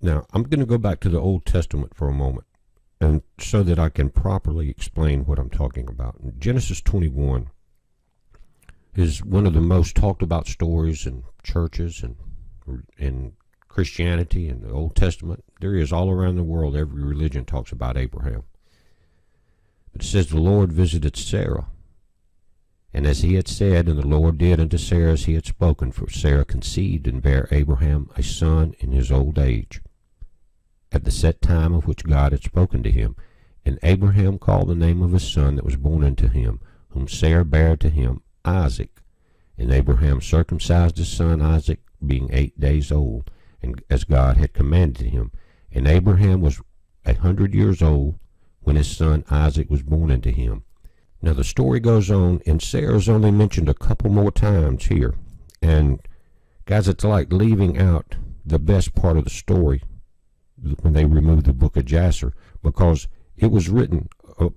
Now, I'm going to go back to the Old Testament for a moment, and so that I can properly explain what I'm talking about. Genesis 21 is one of the most talked about stories in churches and in Christianity and the Old Testament. There is all around the world. Every religion talks about Abraham. But it says the Lord visited Sarah. And as he had said, and the Lord did unto Sarah as he had spoken, for Sarah conceived and bare Abraham a son in his old age at the set time of which God had spoken to him. And Abraham called the name of his son that was born unto him, whom Sarah bare to him, Isaac. And Abraham circumcised his son Isaac, being eight days old, and as God had commanded him. And Abraham was a hundred years old when his son Isaac was born unto him. Now the story goes on, and Sarah's only mentioned a couple more times here. And guys, it's like leaving out the best part of the story when they removed the book of Jasher because it was written uh,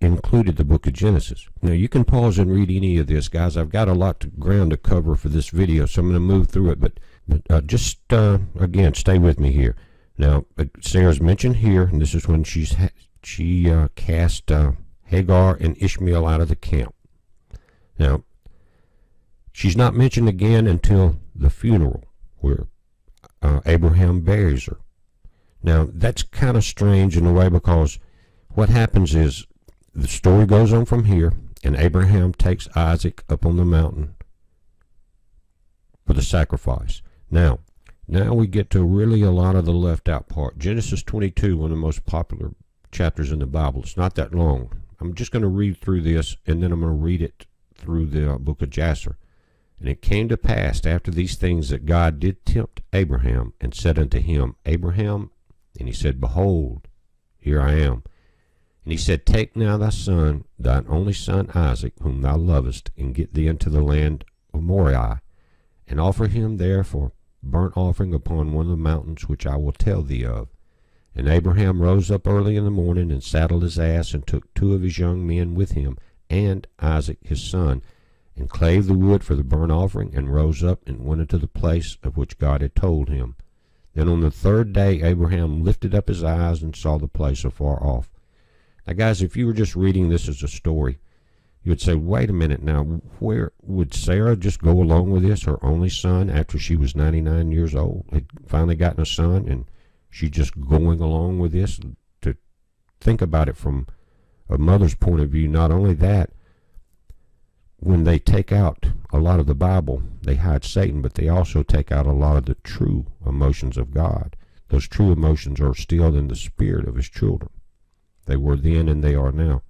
included the book of Genesis. Now you can pause and read any of this, guys. I've got a lot of ground to cover for this video, so I'm going to move through it. But, but uh, just uh, again, stay with me here. Now uh, Sarah's mentioned here, and this is when she's she uh, cast uh, Hagar and Ishmael out of the camp. Now she's not mentioned again until the funeral, where Abraham buries her. Now, that's kind of strange in a way because what happens is the story goes on from here, and Abraham takes Isaac up on the mountain for the sacrifice. Now, now we get to really a lot of the left out part. Genesis 22, one of the most popular chapters in the Bible. It's not that long. I'm just going to read through this, and then I'm going to read it through the uh, book of Jasher. And it came to pass after these things that God did tempt Abraham and said unto him, Abraham, and he said, Behold, here I am. And he said, Take now thy son, thine only son Isaac, whom thou lovest, and get thee into the land of Moriah, and offer him there for burnt offering upon one of the mountains which I will tell thee of. And Abraham rose up early in the morning, and saddled his ass, and took two of his young men with him, and Isaac his son, and clave the wood for the burnt offering, and rose up and went into the place of which God had told him. Then on the third day, Abraham lifted up his eyes and saw the place afar off. Now, guys, if you were just reading this as a story, you would say, wait a minute now, where would Sarah just go along with this? Her only son, after she was 99 years old, had finally gotten a son, and she's just going along with this? To think about it from a mother's point of view, not only that, when they take out a lot of the Bible, they hide Satan, but they also take out a lot of the true emotions of God. Those true emotions are still in the spirit of his children. They were then and they are now.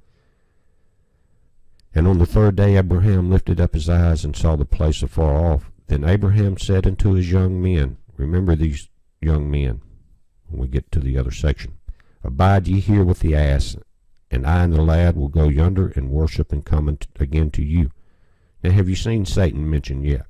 And on the third day Abraham lifted up his eyes and saw the place afar off. Then Abraham said unto his young men, Remember these young men when we get to the other section. Abide ye here with the ass, and I and the lad will go yonder and worship and come again to you. Now have you seen Satan mentioned yet?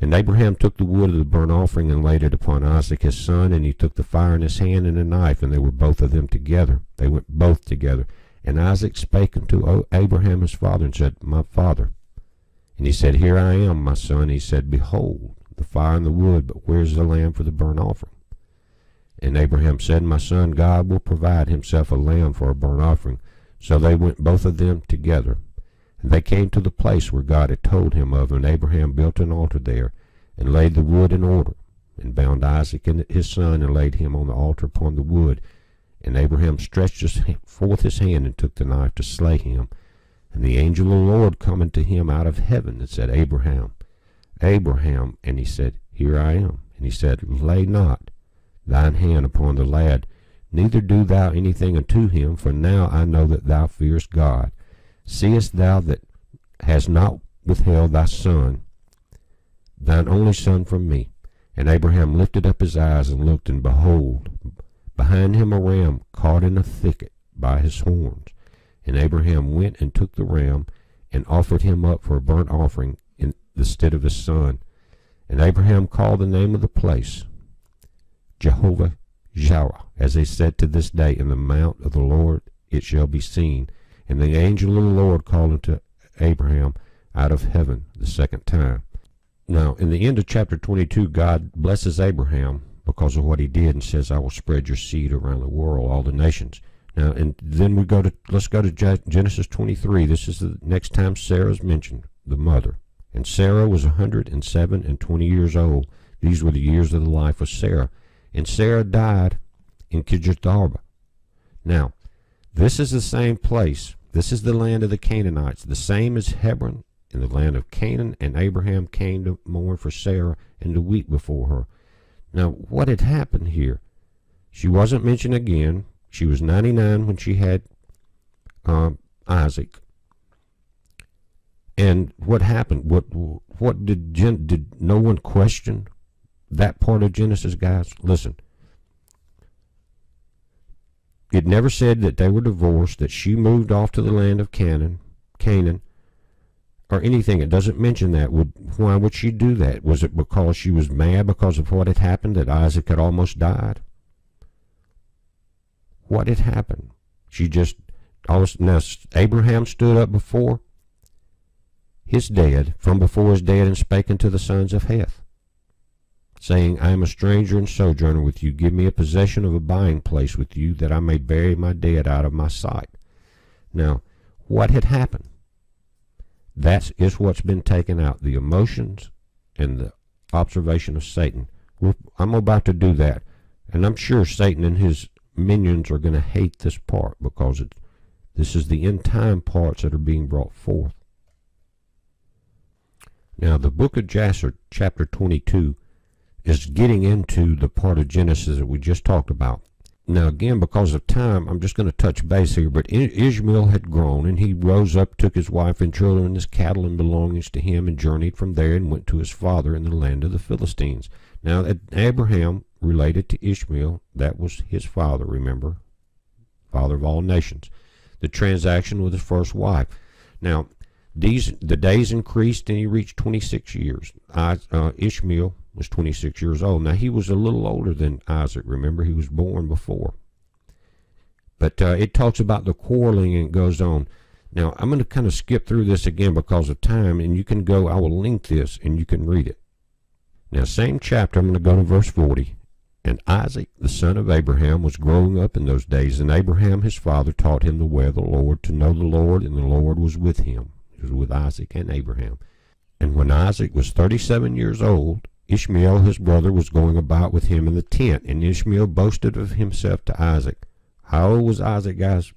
And Abraham took the wood of the burnt offering and laid it upon Isaac his son, and he took the fire in his hand and a knife, and they were both of them together. They went both together. And Isaac spake unto Abraham his father, and said, My father. And he said, Here I am, my son. He said, Behold, the fire and the wood, but where's the lamb for the burnt offering? And Abraham said, My son, God will provide himself a lamb for a burnt offering. So they went both of them together. And they came to the place where God had told him of, and Abraham built an altar there, and laid the wood in order, and bound Isaac and his son, and laid him on the altar upon the wood. And Abraham stretched forth his hand, and took the knife to slay him. And the angel of the Lord coming to him out of heaven, and said, Abraham, Abraham. And he said, Here I am. And he said, Lay not thine hand upon the lad, neither do thou anything unto him, for now I know that thou fearest God Seest thou that hast not withheld thy son, thine only son, from me? And Abraham lifted up his eyes and looked, and behold, behind him a ram caught in a thicket by his horns. And Abraham went and took the ram, and offered him up for a burnt offering in the stead of his son. And Abraham called the name of the place Jehovah Jireh, as they said to this day, In the mount of the Lord it shall be seen, and the angel of the Lord called unto Abraham out of heaven the second time. Now, in the end of chapter 22, God blesses Abraham because of what he did and says, I will spread your seed around the world, all the nations. Now, and then we go to, let's go to Genesis 23. This is the next time Sarah's mentioned, the mother. And Sarah was a 107 and 20 years old. These were the years of the life of Sarah. And Sarah died in Kirjath Now, this is the same place. This is the land of the Canaanites, the same as Hebron in the land of Canaan, and Abraham came to mourn for Sarah and to weep before her. Now, what had happened here? She wasn't mentioned again. She was 99 when she had uh, Isaac. And what happened? What what did did no one question that part of Genesis, guys? Listen. It never said that they were divorced, that she moved off to the land of Canaan, Canaan, or anything. It doesn't mention that. Would why would she do that? Was it because she was mad because of what had happened that Isaac had almost died? What had happened? She just almost now Abraham stood up before his dead, from before his dead, and spake unto the sons of Heth, saying, I am a stranger and sojourner with you. Give me a possession of a buying place with you, that I may bury my dead out of my sight. Now, what had happened? That is what's been taken out the emotions and the observation of Satan. We're, I'm about to do that. And I'm sure Satan and his minions are going to hate this part because it, this is the end time parts that are being brought forth. Now, the book of Jasher, chapter 22, is getting into the part of Genesis that we just talked about. Now, again, because of time, I'm just going to touch base here. But Ishmael had grown, and he rose up, took his wife and children, and his cattle and belongings to him, and journeyed from there and went to his father in the land of the Philistines. Now, Abraham related to Ishmael, that was his father, remember? Father of all nations. The transaction with his first wife. Now, these the days increased, and he reached 26 years. I, uh, Ishmael was 26 years old. Now, he was a little older than Isaac. Remember, he was born before. But uh, it talks about the quarreling and it goes on. Now, I'm going to kind of skip through this again because of time, and you can go, I will link this, and you can read it. Now, same chapter, I'm going to go to verse 40. And Isaac, the son of Abraham, was growing up in those days, and Abraham his father taught him the way of the Lord, to know the Lord, and the Lord was with him. He was with Isaac and Abraham. And when Isaac was thirty-seven years old, Ishmael his brother was going about with him in the tent, and Ishmael boasted of himself to Isaac. How old was Isaac, guys?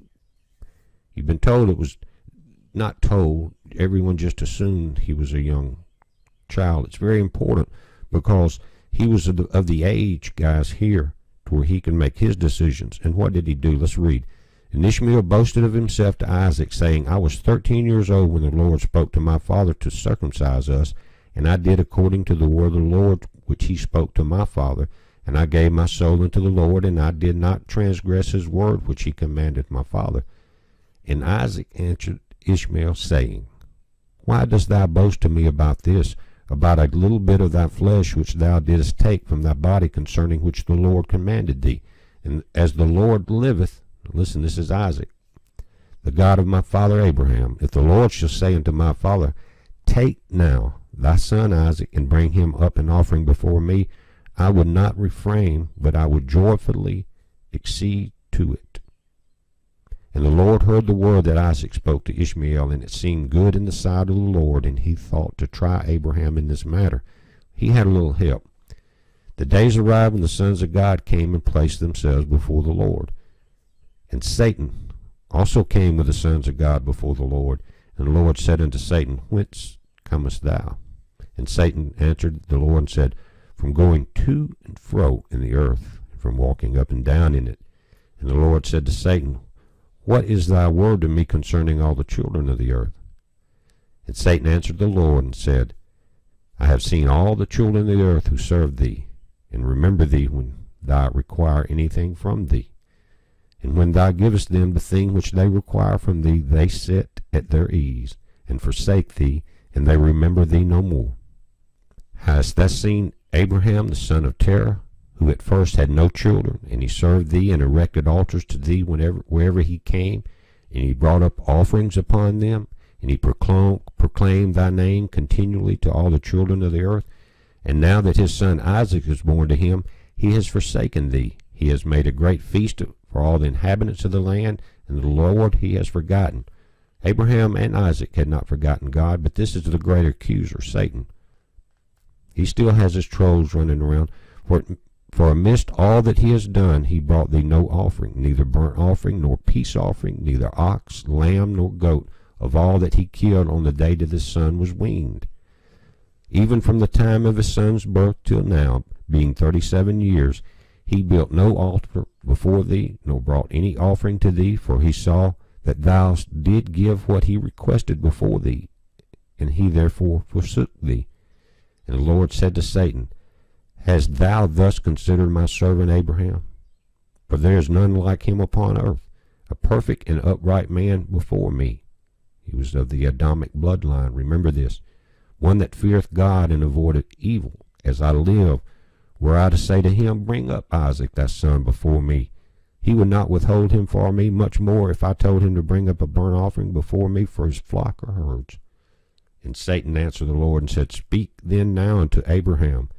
You've been told it was not told. Everyone just assumed he was a young child. It's very important because he was of the, of the age, guys, here to where he can make his decisions. And what did he do? Let's read. And Ishmael boasted of himself to Isaac, saying, I was thirteen years old when the Lord spoke to my father to circumcise us, and I did according to the word of the Lord which he spoke to my father. And I gave my soul unto the Lord, and I did not transgress his word which he commanded my father. And Isaac answered Ishmael, saying, Why dost thou boast to me about this, about a little bit of thy flesh which thou didst take from thy body, concerning which the Lord commanded thee? And as the Lord liveth, listen, this is Isaac, the God of my father Abraham, if the Lord shall say unto my father, Take now thy son Isaac, and bring him up an offering before me, I would not refrain, but I would joyfully accede to it. And the Lord heard the word that Isaac spoke to Ishmael, and it seemed good in the sight of the Lord, and he thought to try Abraham in this matter. He had a little help. The days arrived when the sons of God came and placed themselves before the Lord. And Satan also came with the sons of God before the Lord. And the Lord said unto Satan, Whence comest thou? And Satan answered the Lord and said, From going to and fro in the earth, from walking up and down in it. And the Lord said to Satan, What is thy word to me concerning all the children of the earth? And Satan answered the Lord and said, I have seen all the children of the earth who serve thee, and remember thee when thou require anything from thee. And when thou givest them the thing which they require from thee, they sit at their ease, and forsake thee, and they remember thee no more. Hast thou seen Abraham the son of Terah, who at first had no children, and he served thee and erected altars to thee whenever wherever he came, and he brought up offerings upon them, and he proclaimed, proclaimed thy name continually to all the children of the earth. And now that his son Isaac is born to him, he has forsaken thee. He has made a great feast for all the inhabitants of the land, and the Lord he has forgotten. Abraham and Isaac had not forgotten God, but this is the great accuser, Satan. He still has his trolls running around. For, for amidst all that he has done, he brought thee no offering, neither burnt offering, nor peace offering, neither ox, lamb, nor goat, of all that he killed on the day that his son was weaned. Even from the time of his son's birth till now, being thirty seven years, he built no altar before thee, nor brought any offering to thee, for he saw that thou did give what he requested before thee, and he therefore forsook thee. And the Lord said to Satan, Hast thou thus considered my servant Abraham? For there is none like him upon earth, a perfect and upright man before me. He was of the Adamic bloodline. Remember this. One that feareth God and avoideth evil. As I live, were I to say to him, Bring up Isaac thy son before me, he would not withhold him for me, much more if I told him to bring up a burnt offering before me for his flock or herds. And Satan answered the Lord and said, Speak then now unto Abraham,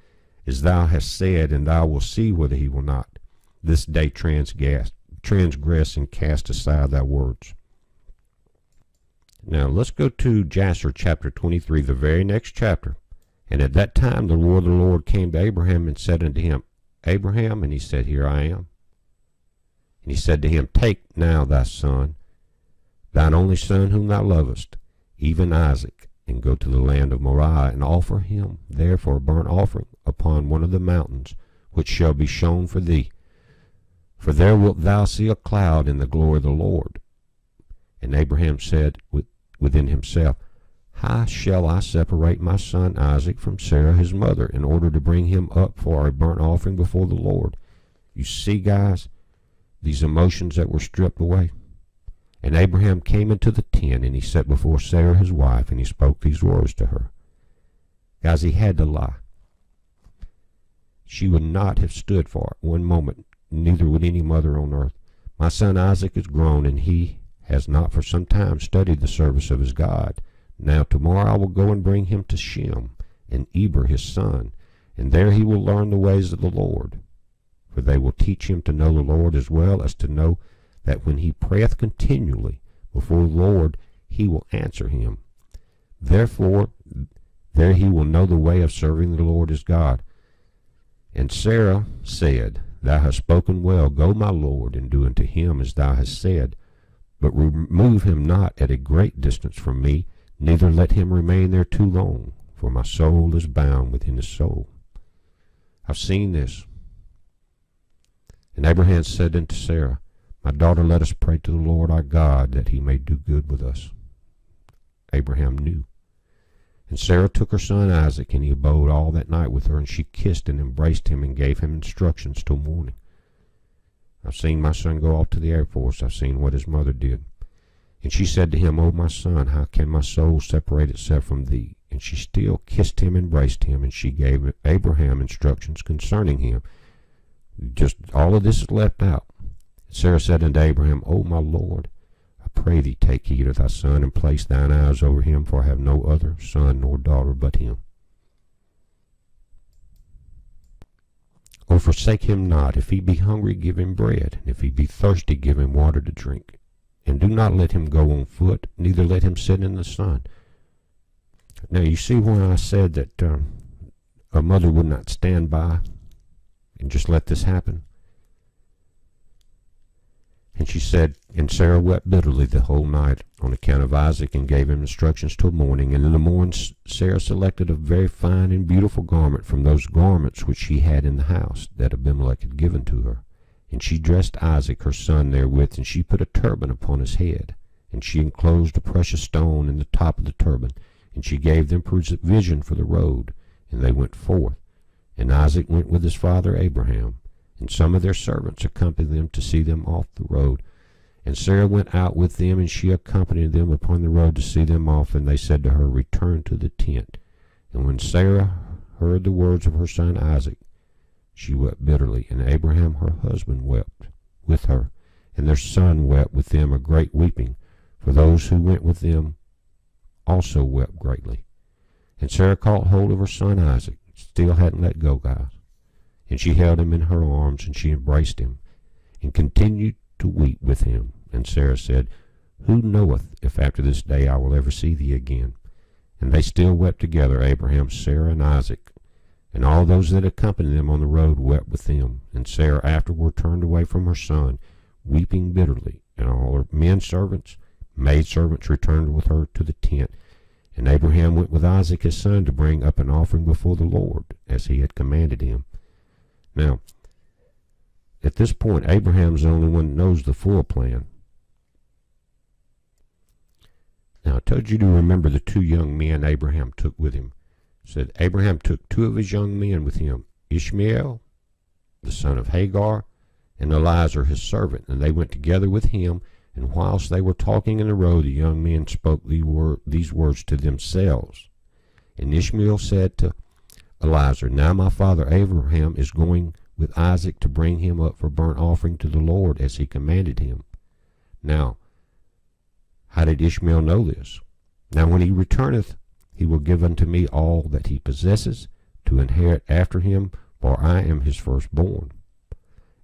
as thou hast said, and thou wilt see whether he will not this day transgress, transgress and cast aside thy words. Now let's go to Jasher chapter 23, the very next chapter. And at that time the Lord the Lord came to Abraham and said unto him, Abraham, and he said, Here I am. And he said to him, Take now thy son, thine only son whom thou lovest, even Isaac, and go to the land of Moriah, and offer him there for a burnt offering upon one of the mountains, which shall be shown for thee. For there wilt thou see a cloud in the glory of the Lord. And Abraham said, within himself, How shall I separate my son Isaac from Sarah his mother in order to bring him up for a burnt offering before the Lord? You see, guys, these emotions that were stripped away. And Abraham came into the tent, and he sat before Sarah his wife, and he spoke these words to her. Guys, he had to lie. She would not have stood for it one moment, neither would any mother on earth. My son Isaac is grown, and he has not for some time studied the service of his God. Now tomorrow I will go and bring him to Shem, and Eber his son, and there he will learn the ways of the Lord. For they will teach him to know the Lord as well as to know that when he prayeth continually before the Lord, he will answer him. Therefore, there he will know the way of serving the Lord his God. And Sarah said, Thou hast spoken well. Go, my Lord, and do unto him as thou hast said but remove him not at a great distance from me, neither let him remain there too long, for my soul is bound within his soul. I've seen this. And Abraham said unto Sarah, My daughter, let us pray to the Lord our God, that he may do good with us. Abraham knew. And Sarah took her son Isaac, and he abode all that night with her, and she kissed and embraced him, and gave him instructions till morning. I've seen my son go off to the Air Force. I've seen what his mother did. And she said to him, O my son, how can my soul separate itself from thee? And she still kissed him, embraced him, and she gave Abraham instructions concerning him. Just all of this is left out. Sarah said unto Abraham, O my Lord, I pray thee take heed of thy son, and place thine eyes over him, for I have no other son nor daughter but him. Or forsake him not. If he be hungry, give him bread. And if he be thirsty, give him water to drink. And do not let him go on foot, neither let him sit in the sun. Now, you see why I said that um, a mother would not stand by and just let this happen? And she said, And Sarah wept bitterly the whole night on account of Isaac, and gave him instructions till morning. And in the morning Sarah selected a very fine and beautiful garment from those garments which she had in the house that Abimelech had given to her. And she dressed Isaac her son therewith, and she put a turban upon his head. And she enclosed a precious stone in the top of the turban. And she gave them provision for the road. And they went forth. And Isaac went with his father Abraham and some of their servants accompanied them to see them off the road. And Sarah went out with them, and she accompanied them upon the road to see them off. And they said to her, Return to the tent. And when Sarah heard the words of her son Isaac, she wept bitterly, and Abraham her husband wept with her, and their son wept with them a great weeping, for those who went with them also wept greatly. And Sarah caught hold of her son Isaac, still hadn't let go, guys And she held him in her arms, and she embraced him, and continued to weep with him. And Sarah said, Who knoweth if after this day I will ever see thee again? And they still wept together, Abraham, Sarah, and Isaac. And all those that accompanied them on the road wept with them. And Sarah afterward turned away from her son, weeping bitterly. And all her men servants, maid servants returned with her to the tent. And Abraham went with Isaac his son to bring up an offering before the Lord, as he had commanded him. Now, at this point, Abraham's the only one that knows the full plan. Now, I told you to remember the two young men Abraham took with him. Said Abraham took two of his young men with him, Ishmael, the son of Hagar, and Eliezer his servant, and they went together with him. And whilst they were talking in the road, the young men spoke these words to themselves. And Ishmael said to Eliezer, Now my father Abraham is going with Isaac to bring him up for burnt offering to the Lord as he commanded him. Now, how did Ishmael know this? Now when he returneth, he will give unto me all that he possesses to inherit after him, for I am his firstborn.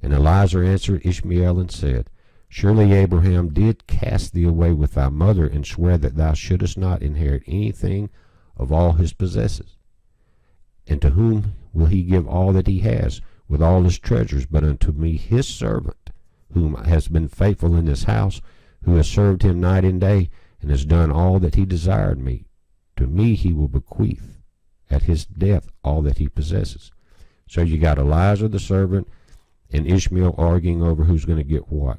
And Eliezer answered Ishmael and said, Surely Abraham did cast thee away with thy mother, and swear that thou shouldest not inherit anything of all his possesses. And to whom will he give all that he has, with all his treasures, but unto me his servant, whom has been faithful in this house, who has served him night and day, and has done all that he desired me. To me he will bequeath at his death all that he possesses. So you got Eliezer the servant and Ishmael arguing over who's going to get what.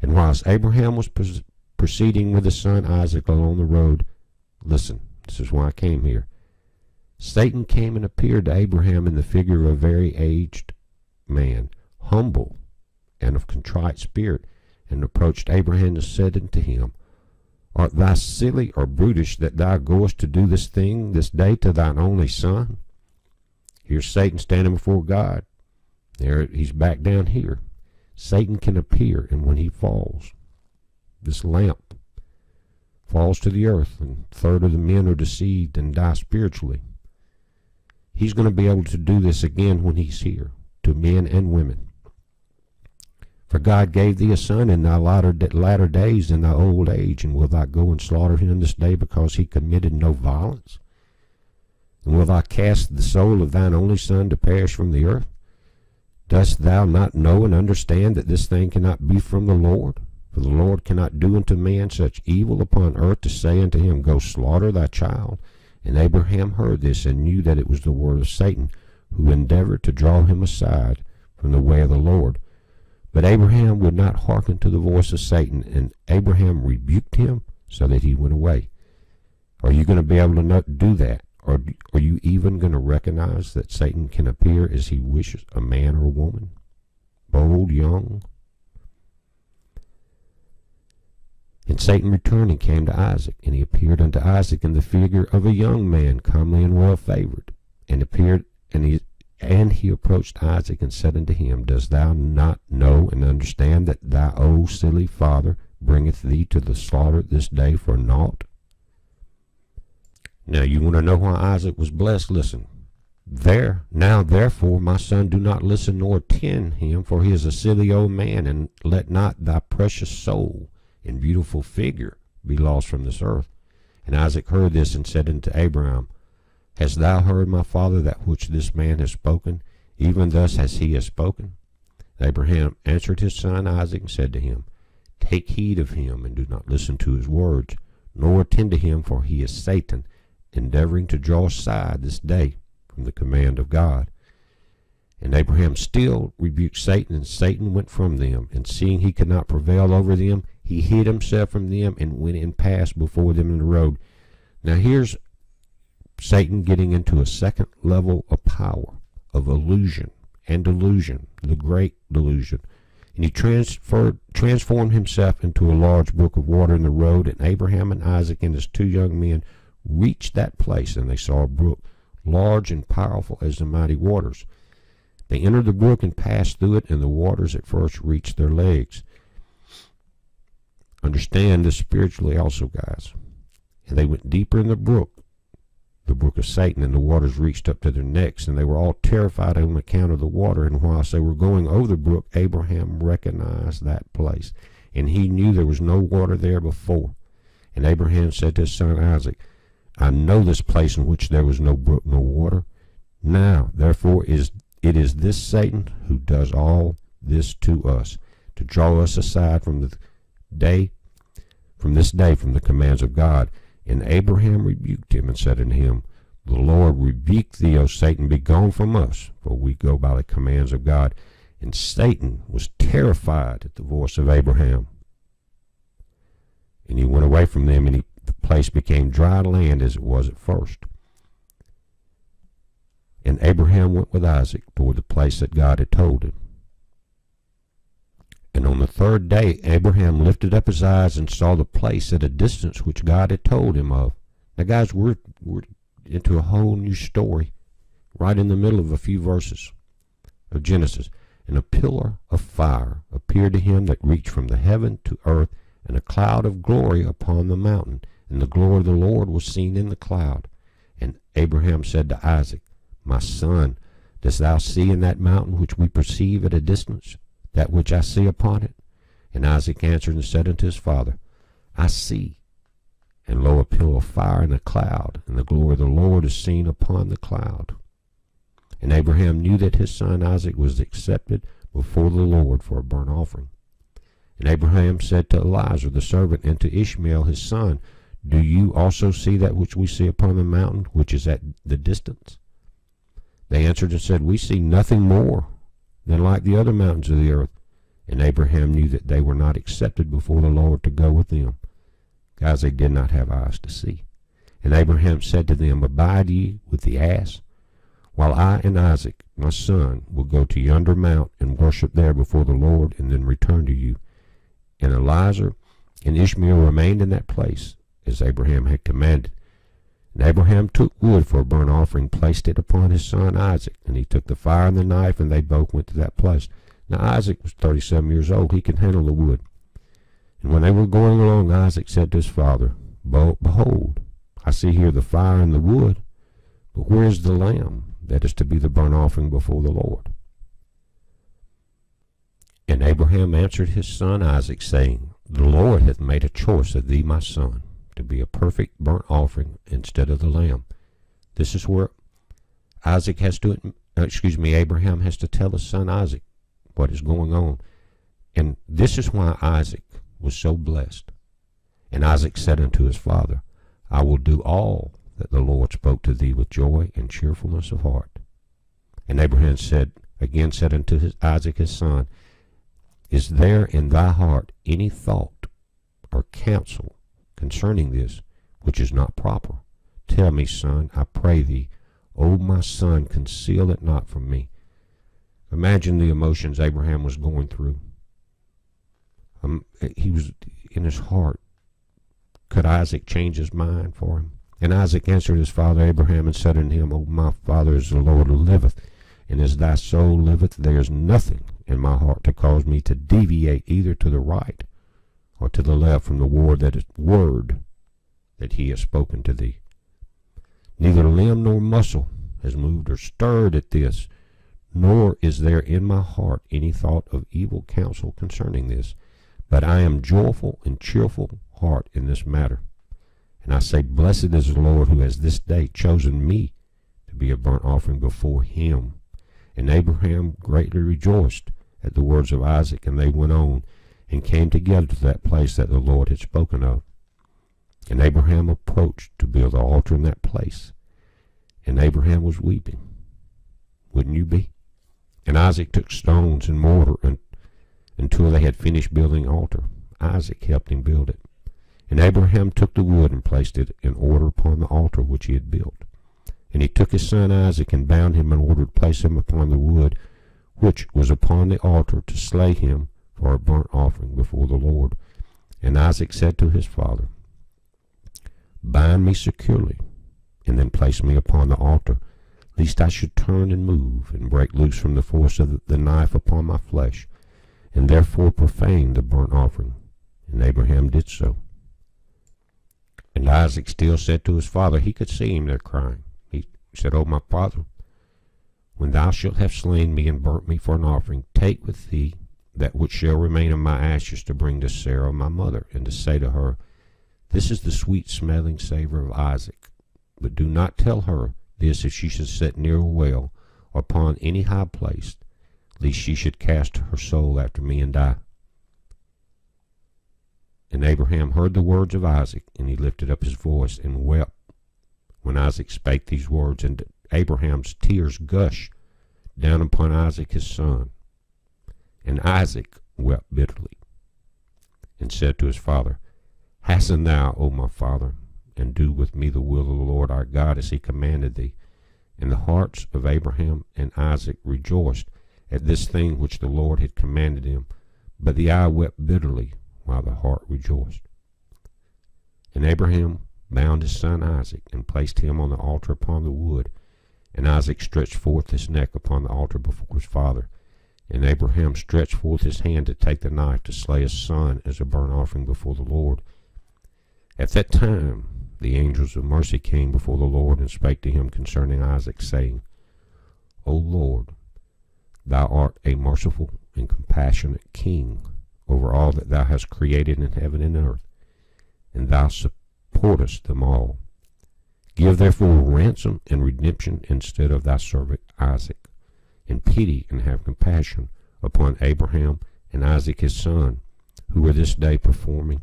And whilst Abraham was proceeding with his son Isaac along the road, listen, this is why I came here. Satan came and appeared to Abraham in the figure of a very aged man, humble and of contrite spirit, and approached Abraham and said unto him, Art thou silly or brutish that thou goest to do this thing this day to thine only son? Here's Satan standing before God. There he's back down here. Satan can appear, and when he falls, this lamp falls to the earth, and a third of the men are deceived and die spiritually. He's going to be able to do this again when he's here, to men and women. For God gave thee a son in thy latter, latter days in thy old age, and will thou go and slaughter him this day because he committed no violence? And will thou cast the soul of thine only son to perish from the earth? Dost thou not know and understand that this thing cannot be from the Lord? For the Lord cannot do unto man such evil upon earth to say unto him, Go slaughter thy child. And Abraham heard this and knew that it was the word of Satan, who endeavored to draw him aside from the way of the Lord. But Abraham would not hearken to the voice of Satan, and Abraham rebuked him so that he went away. Are you going to be able to not do that? Or are you even going to recognize that Satan can appear as he wishes, a man or a woman? Bold, young? And Satan returned and came to Isaac, and he appeared unto Isaac in the figure of a young man, comely and well favored, and appeared and he and he approached Isaac and said unto him, Dost thou not know and understand that thy old silly father bringeth thee to the slaughter this day for naught? Now you want to know why Isaac was blessed? Listen. There, now therefore, my son, do not listen nor attend him, for he is a silly old man, and let not thy precious soul and beautiful figure be lost from this earth. And Isaac heard this and said unto Abraham, Hast thou heard, my father, that which this man has spoken? Even thus has he has spoken. Abraham answered his son Isaac and said to him, Take heed of him, and do not listen to his words, nor attend to him, for he is Satan, endeavoring to draw aside this day from the command of God. And Abraham still rebuked Satan, and Satan went from them. And seeing he could not prevail over them, he hid himself from them and went and passed before them in the road. Now here's Satan getting into a second level of power, of illusion and delusion, the great delusion. And he transferred, transformed himself into a large brook of water in the road, and Abraham and Isaac and his two young men reached that place, and they saw a brook, large and powerful as the mighty waters. They entered the brook and passed through it, and the waters at first reached their legs. Understand this spiritually also, guys. And they went deeper in the brook the brook of Satan, and the waters reached up to their necks, and they were all terrified on account of the water. And whilst they were going over the brook, Abraham recognized that place, and he knew there was no water there before. And Abraham said to his son Isaac, I know this place in which there was no brook nor water. Now, therefore, is it is this Satan who does all this to us, to draw us aside from the day, from this day, from the commands of God. And Abraham rebuked him and said unto him, The Lord rebuke thee, O Satan, be gone from us, for we go by the commands of God. And Satan was terrified at the voice of Abraham. And he went away from them, and he, the place became dry land as it was at first. And Abraham went with Isaac toward the place that God had told him. And on the third day Abraham lifted up his eyes and saw the place at a distance which God had told him of. Now, guys, we're, we're into a whole new story right in the middle of a few verses of Genesis. And a pillar of fire appeared to him that reached from the heaven to earth, and a cloud of glory upon the mountain. And the glory of the Lord was seen in the cloud. And Abraham said to Isaac, My son, dost thou see in that mountain which we perceive at a distance? That which I see upon it? And Isaac answered and said unto his father, I see. And lo, a pillar of fire in a cloud, and the glory of the Lord is seen upon the cloud. And Abraham knew that his son Isaac was accepted before the Lord for a burnt offering. And Abraham said to Eliezer the servant and to Ishmael his son, Do you also see that which we see upon the mountain, which is at the distance? They answered and said, We see nothing more than like the other mountains of the earth. And Abraham knew that they were not accepted before the Lord to go with them. Guys, they did not have eyes to see. And Abraham said to them, Abide ye with the ass, while I and Isaac, my son, will go to yonder mount and worship there before the Lord, and then return to you. And Eliezer and Ishmael remained in that place, as Abraham had commanded. And Abraham took wood for a burnt offering, placed it upon his son Isaac, and he took the fire and the knife, and they both went to that place. Now Isaac was thirty-seven years old; he could handle the wood. And when they were going along, Isaac said to his father, Behold, I see here the fire and the wood, but where is the lamb that is to be the burnt offering before the Lord? And Abraham answered his son Isaac, saying, The Lord hath made a choice of thee, my son to be a perfect burnt offering instead of the lamb. This is where Isaac has to, uh, excuse me, Abraham has to tell his son Isaac what is going on. And this is why Isaac was so blessed. And Isaac said unto his father, I will do all that the Lord spoke to thee with joy and cheerfulness of heart. And Abraham said, again said unto his, Isaac his son, Is there in thy heart any thought or counsel concerning this, which is not proper. Tell me, son, I pray thee, O my son, conceal it not from me. Imagine the emotions Abraham was going through. Um, he was in his heart. Could Isaac change his mind for him? And Isaac answered his father Abraham and said unto him, O my father, as the Lord who liveth, and as thy soul liveth, there is nothing in my heart to cause me to deviate either to the right or to the left from the word that is word that he has spoken to thee. Neither limb nor muscle has moved or stirred at this, nor is there in my heart any thought of evil counsel concerning this. But I am joyful and cheerful heart in this matter. And I say, Blessed is the Lord who has this day chosen me to be a burnt offering before him. And Abraham greatly rejoiced at the words of Isaac, and they went on and came together to that place that the Lord had spoken of. And Abraham approached to build the altar in that place. And Abraham was weeping. Wouldn't you be? And Isaac took stones and mortar and, until they had finished building the altar. Isaac helped him build it. And Abraham took the wood and placed it in order upon the altar which he had built. And he took his son Isaac and bound him in order to place him upon the wood which was upon the altar to slay him for a burnt offering before the Lord. And Isaac said to his father, Bind me securely, and then place me upon the altar, lest I should turn and move, and break loose from the force of the knife upon my flesh, and therefore profane the burnt offering. And Abraham did so. And Isaac still said to his father, he could see him there crying. He said, O my father, when thou shalt have slain me and burnt me for an offering, take with thee that which shall remain of my ashes to bring to Sarah my mother, and to say to her, This is the sweet smelling savor of Isaac. But do not tell her this if she should sit near a well, or upon any high place, lest she should cast her soul after me and die. And Abraham heard the words of Isaac, and he lifted up his voice and wept. When Isaac spake these words, and Abraham's tears gushed down upon Isaac his son. And Isaac wept bitterly, and said to his father, Hasten thou, O my father, and do with me the will of the Lord our God as he commanded thee. And the hearts of Abraham and Isaac rejoiced at this thing which the Lord had commanded him, but the eye wept bitterly, while the heart rejoiced. And Abraham bound his son Isaac, and placed him on the altar upon the wood. And Isaac stretched forth his neck upon the altar before his father. And Abraham stretched forth his hand to take the knife to slay his son as a burnt offering before the Lord. At that time the angels of mercy came before the Lord and spake to him concerning Isaac, saying, O Lord, thou art a merciful and compassionate king over all that thou hast created in heaven and earth, and thou supportest them all. Give therefore ransom and redemption instead of thy servant Isaac and pity and have compassion upon Abraham and Isaac his son, who are this day performing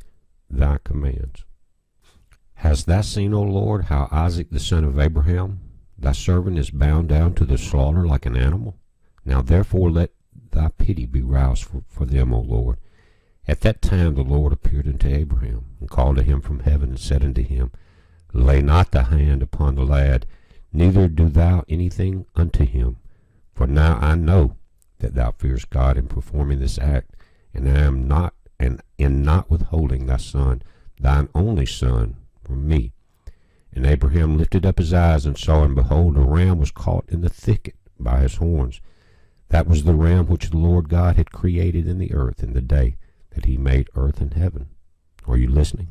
thy commands. Hast thou seen, O Lord, how Isaac the son of Abraham, thy servant, is bound down to the slaughter like an animal? Now therefore let thy pity be roused for, for them, O Lord. At that time the Lord appeared unto Abraham, and called to him from heaven, and said unto him, Lay not thy hand upon the lad, neither do thou anything unto him. For now I know that thou fearest God in performing this act, and I am not and in not withholding thy son, thine only son, from me. And Abraham lifted up his eyes and saw, and behold, a ram was caught in the thicket by his horns. That was the ram which the Lord God had created in the earth in the day that he made earth and heaven. Are you listening?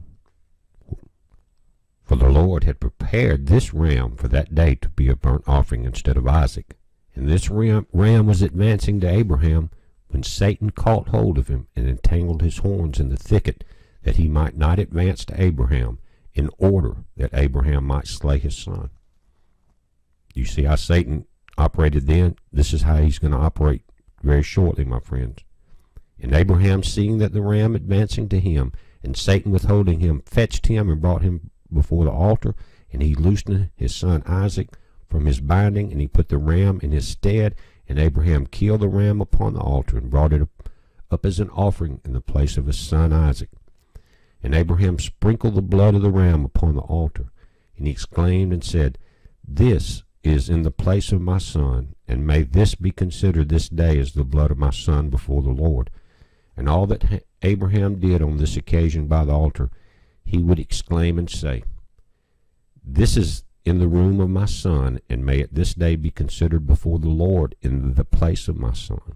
For the Lord had prepared this ram for that day to be a burnt offering instead of Isaac. And this ram, ram was advancing to Abraham when Satan caught hold of him and entangled his horns in the thicket that he might not advance to Abraham in order that Abraham might slay his son. You see how Satan operated then? This is how he's going to operate very shortly, my friends. And Abraham, seeing that the ram advancing to him and Satan withholding him, fetched him and brought him before the altar, and he loosed his son Isaac from his binding, and he put the ram in his stead. And Abraham killed the ram upon the altar and brought it up as an offering in the place of his son Isaac. And Abraham sprinkled the blood of the ram upon the altar. And he exclaimed and said, This is in the place of my son, and may this be considered this day as the blood of my son before the Lord. And all that Abraham did on this occasion by the altar, he would exclaim and say, This is in the room of my son, and may it this day be considered before the Lord in the place of my son.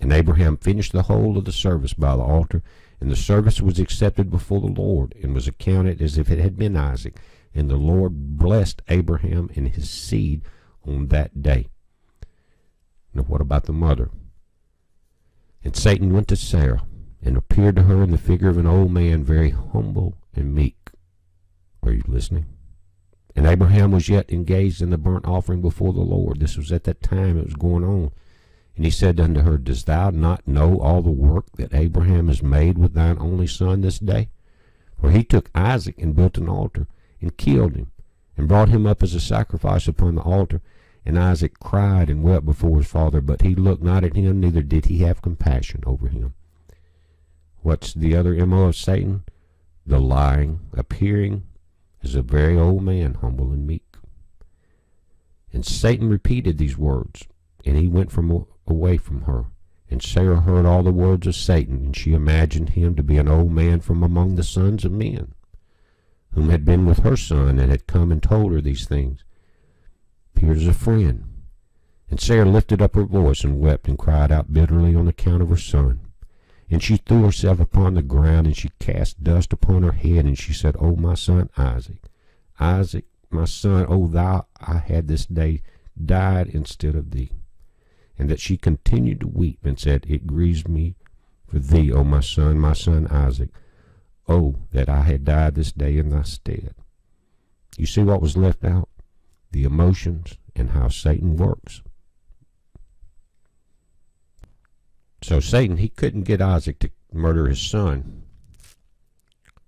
And Abraham finished the whole of the service by the altar, and the service was accepted before the Lord, and was accounted as if it had been Isaac. And the Lord blessed Abraham and his seed on that day. Now, what about the mother? And Satan went to Sarah, and appeared to her in the figure of an old man, very humble and meek. Are you listening? And Abraham was yet engaged in the burnt offering before the Lord. This was at that time it was going on. And he said unto her, Dost thou not know all the work that Abraham has made with thine only son this day? For he took Isaac and built an altar, and killed him, and brought him up as a sacrifice upon the altar. And Isaac cried and wept before his father, but he looked not at him, neither did he have compassion over him. What's the other MO of Satan? The lying, appearing is a very old man, humble and meek. And Satan repeated these words, and he went from away from her. And Sarah heard all the words of Satan, and she imagined him to be an old man from among the sons of men, whom had been with her son, and had come and told her these things. Here's a friend. And Sarah lifted up her voice and wept and cried out bitterly on account of her son. And she threw herself upon the ground, and she cast dust upon her head, and she said, O my son Isaac, Isaac, my son, O thou I had this day died instead of thee. And that she continued to weep, and said, It grieves me for thee, O my son, my son Isaac. Oh, that I had died this day in thy stead. You see what was left out? The emotions and how Satan works. So Satan, he couldn't get Isaac to murder his son.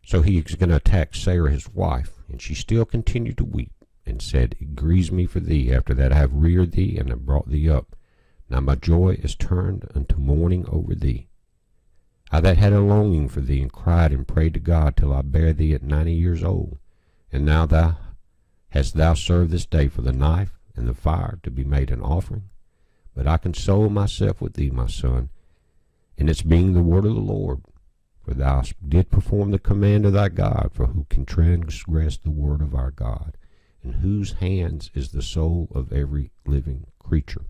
So he's going to attack Sarah, his wife. And she still continued to weep and said, It grieves me for thee. After that I have reared thee and have brought thee up. Now my joy is turned unto mourning over thee. I that had a longing for thee, and cried and prayed to God till I bare thee at ninety years old. And now thou hast thou served this day for the knife and the fire to be made an offering. But I console myself with thee, my son, in its being the word of the Lord. For thou did perform the command of thy God, for who can transgress the word of our God? In whose hands is the soul of every living creature?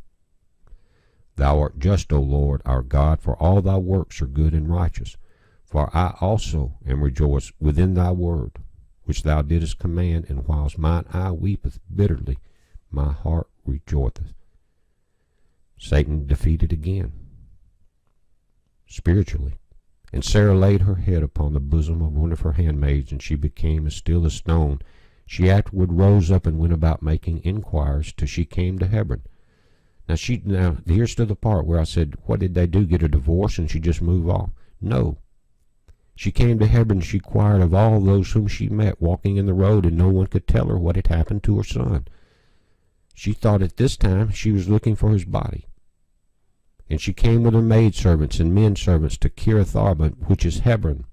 Thou art just, O Lord, our God, for all thy works are good and righteous. For I also am rejoiced within thy word, which thou didst command, and whilst mine eye weepeth bitterly, my heart rejoiceth. Satan defeated again, spiritually. And Sarah laid her head upon the bosom of one of her handmaids, and she became as still as stone. She afterward rose up and went about making inquiries till she came to Hebron. Now she now here's to the part where I said, What did they do? Get a divorce and she just move off? No. She came to Hebron she inquired of all those whom she met walking in the road, and no one could tell her what had happened to her son. She thought at this time she was looking for his body. And she came with her maidservants and men servants to Kiriatharba, which is Hebron.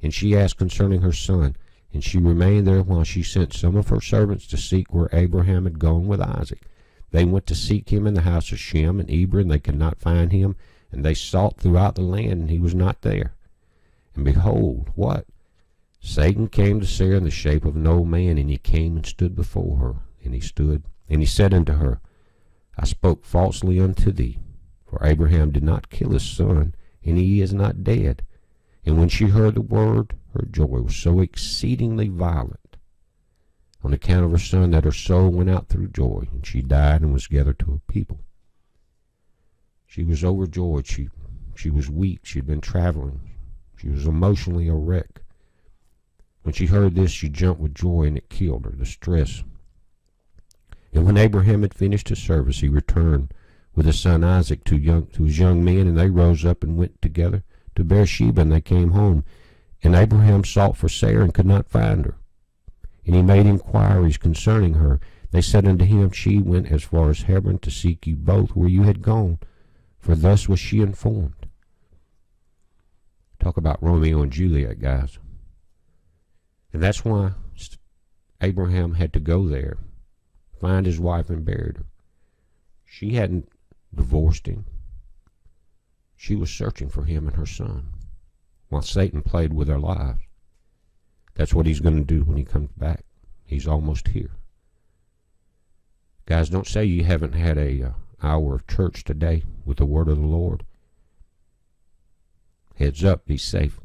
And she asked concerning her son. And she remained there while she sent some of her servants to seek where Abraham had gone with Isaac. They went to seek him in the house of Shem and Eber, and they could not find him. And they sought throughout the land, and he was not there. And behold, what? Satan came to Sarah in the shape of an old man, and he came and stood before her. And he stood, and he said unto her, I spoke falsely unto thee, for Abraham did not kill his son, and he is not dead. And when she heard the word, her joy was so exceedingly violent on account of her son that her soul went out through joy, and she died and was gathered to a people. She was overjoyed. She, she was weak. She had been traveling. She was emotionally a wreck. When she heard this, she jumped with joy, and it killed her, the stress. And when Abraham had finished his service, he returned with his son Isaac to, young, to his young men, and they rose up and went together to Beersheba, and they came home. And Abraham sought for Sarah and could not find her. And he made inquiries concerning her. They said unto him, She went as far as Hebron to seek you both where you had gone, for thus was she informed. Talk about Romeo and Juliet, guys. And that's why Abraham had to go there, find his wife and buried her. She hadn't divorced him. She was searching for him and her son while Satan played with their lives. That's what he's going to do when he comes back. He's almost here. Guys, don't say you haven't had a uh, hour of church today with the word of the Lord. Heads up, be safe.